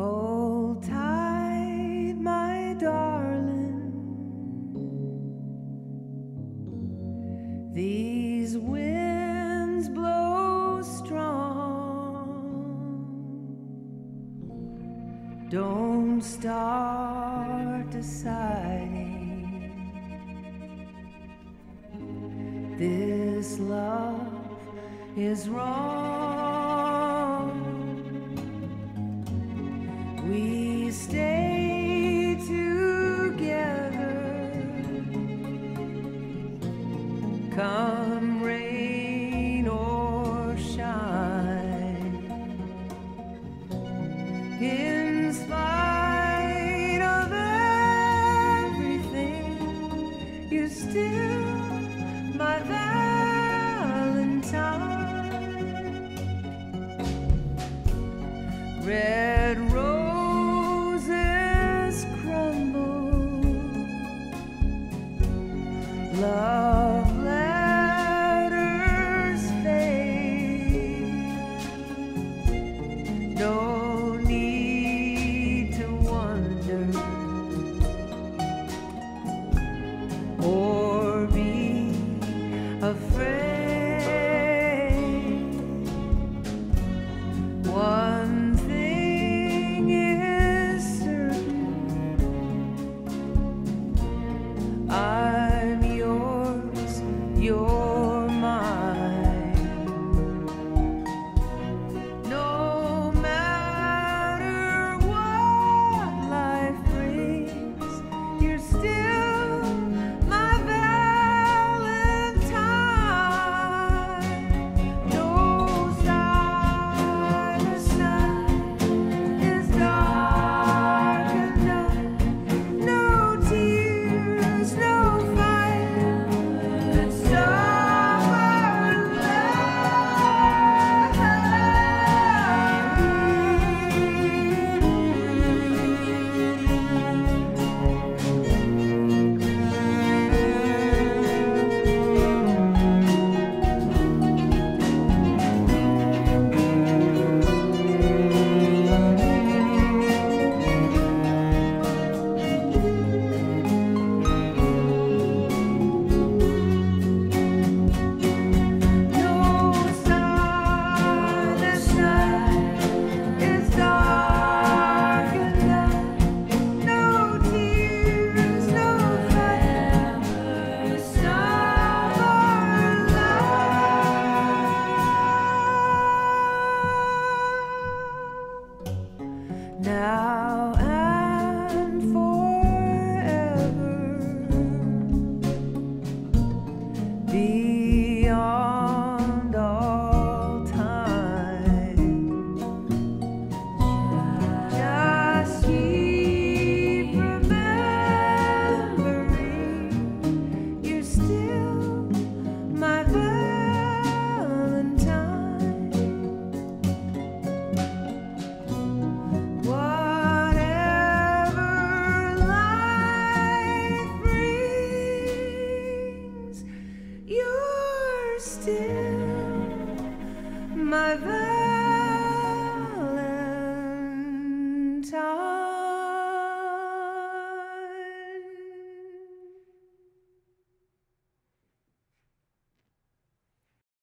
Hold tight, my darling. These winds blow strong. Don't start deciding. This love is wrong. We stay. mother.